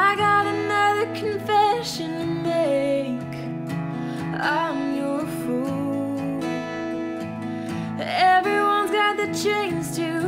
I got another confession to make. I'm your fool. Everyone's got the chains too.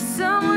some